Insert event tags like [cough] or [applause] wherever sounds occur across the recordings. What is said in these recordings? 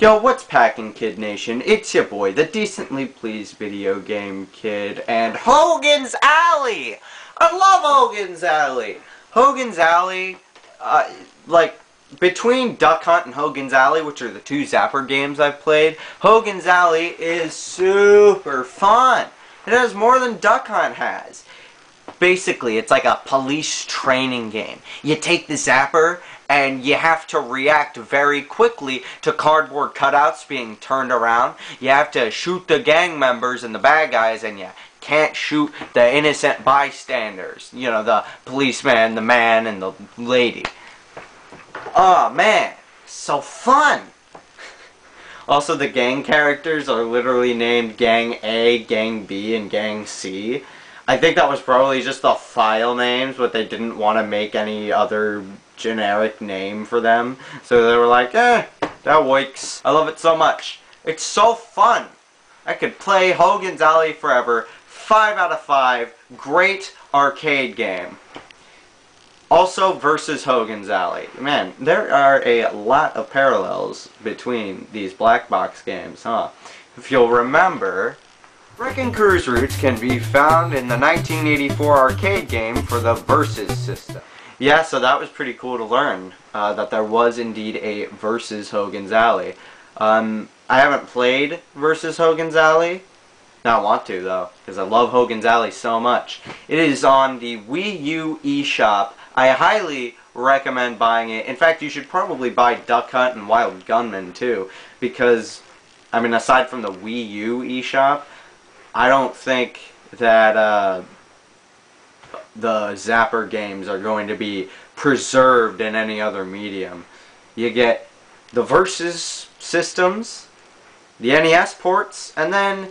Yo, what's packing, Kid Nation? It's your boy, the Decently Pleased Video Game Kid, and Hogan's Alley! I love Hogan's Alley! Hogan's Alley, uh, like, between Duck Hunt and Hogan's Alley, which are the two Zapper games I've played, Hogan's Alley is super fun! It has more than Duck Hunt has. Basically, it's like a police training game. You take the Zapper, and you have to react very quickly to cardboard cutouts being turned around. You have to shoot the gang members and the bad guys, and you can't shoot the innocent bystanders. You know, the policeman, the man, and the lady. Oh man, so fun! [laughs] Also, the gang characters are literally named Gang A, Gang B, and Gang C. I think that was probably just the file names, but they didn't want to make any other generic name for them. So they were like, eh, that works. I love it so much. It's so fun. I could play Hogan's Alley forever. 5 out of 5. Great arcade game. Also versus Hogan's Alley. Man, there are a lot of parallels between these black box games, huh? If you'll remember, Wrecking Crew's roots can be found in the 1984 arcade game for the Versus system. Yeah, so that was pretty cool to learn, uh, that there was indeed a Versus Hogan's Alley. Um, I haven't played Versus Hogan's Alley. I want to, though, because I love Hogan's Alley so much. It is on the Wii U eShop. I highly recommend buying it. In fact, you should probably buy Duck Hunt and Wild Gunman, too, because, I mean, aside from the Wii U eShop, I don't think that, uh, the Zapper games are going to be preserved in any other medium. You get the Versus systems, the NES ports, and then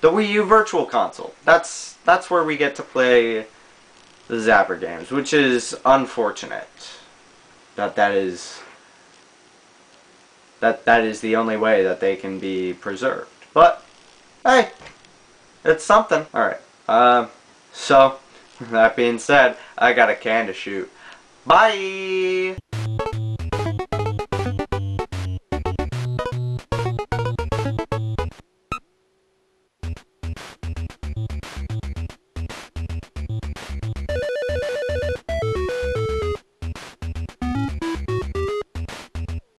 the Wii U Virtual Console. That's that's where we get to play the Zapper games, which is unfortunate. That that is that that is the only way that they can be preserved. But hey, it's something. All right. Um. So that being said, I got a can to shoot. Bye!